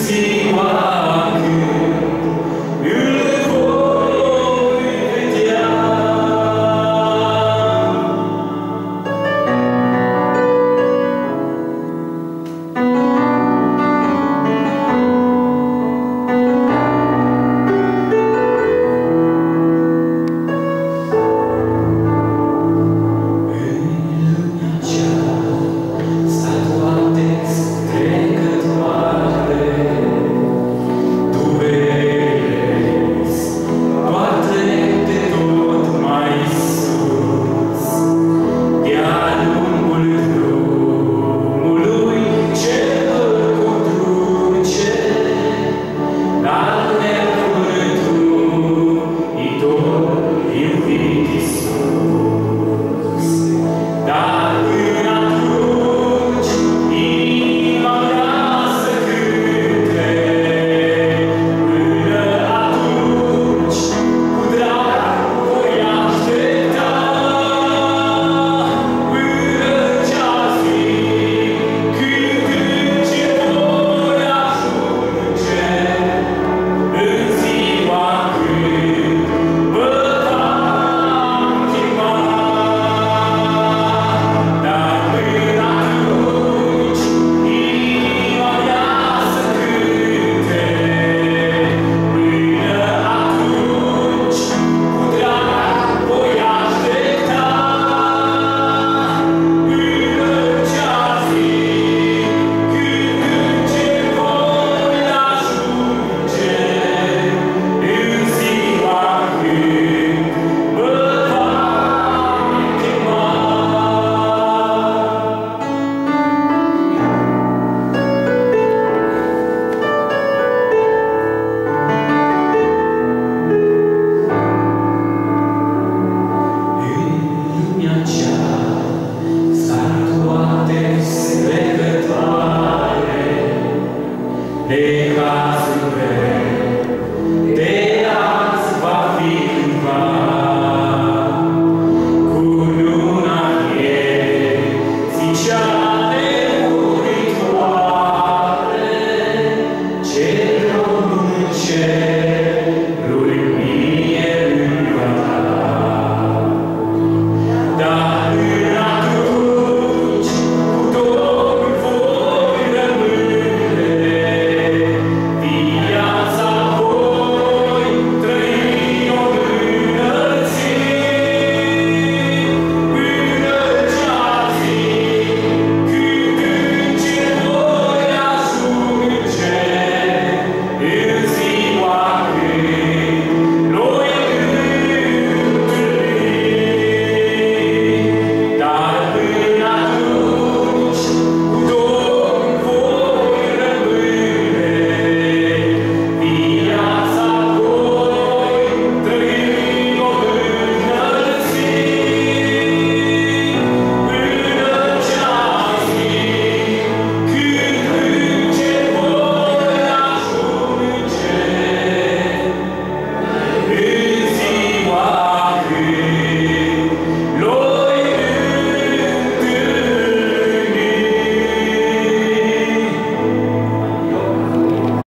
see why. Deus.